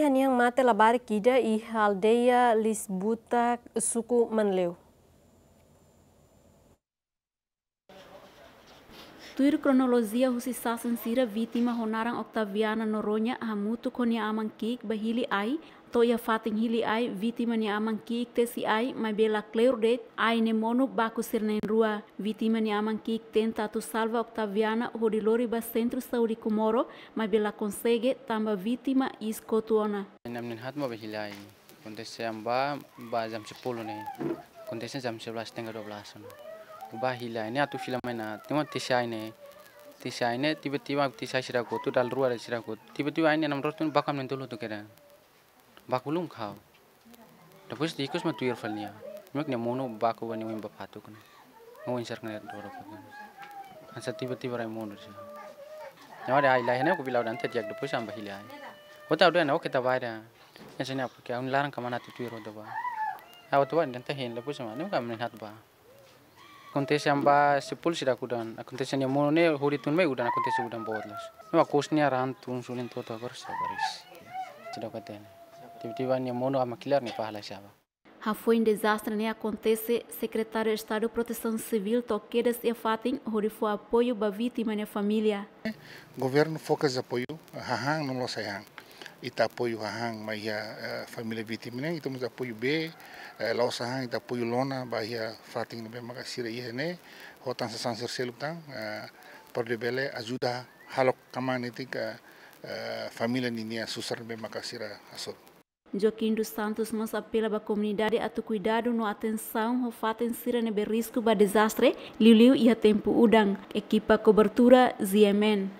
Ai haniang mate labari kida i aldeia Lisbuta suku Manleu. Tuir kronologia husisa sensira vítima honarang Octaviana Noronha hamutu konia amangkik bahili ai toya fating hili ai vítima ni amangkik tesi ai mabela cleurdet ai nemonu baku sirnen rua vítima ni amangkik tenta tu salva Octaviana hodilori ba centro sauri kumoro mabela consegue tamba vítima iskotuona namnin hatma bahili ai kontesnya amba ba jam 10 nih kontesnya jam 11 tengah 12 nih bahila ini atu film mana tengok tisai ini. Tisai ini tiba-tiba tisai siraku tu dal ruar siraku. Tiba-tiba ini enam ratus bakam nentulu tu kira. Bakulung kau. Terus dikus mah tuir falnya mek ne mono baku wani wani bapatu kan mau insar kena doro kan tiba-tiba rai mono sih nyawa ada ne aku bilau dan terjak depus ambah ilahi Kota udah nak kita bayar ya sini apa? Kau larang ke mana tu tuir tu bah Aku tuh dan teh hin lepas sama, ni bukan melihat bah acontece amba sepul sida kudan acontece ni mono ne hori tun me udan acontece udan bodlas no akosnya ran tun sulin to to bar sabaris sida katene tiba-tiba ni mono ama kilar ni pahala siapa Ha foi um desastre ne acontece secretário de Estado de Proteção Civil toquedas e fatin hori fo apoio ba vítima ne família governo focus apoio hahang não lo sayang ita apoio hahang mai a família vítima ne itu apoio B Eh, lau sahang ita puyu lona bahia fating nebe maka sira iya ne hotan sa sansir seluptang eh, por de bele ajuda halok kaman iti ka eh, família ninia susar nebe maka sira asot Joaquim dos Santos nos apela à comunidade a ter cuidado no atenção ao fato em ser risco para desastre, liu liu e a tempo udang, equipa cobertura ZMN.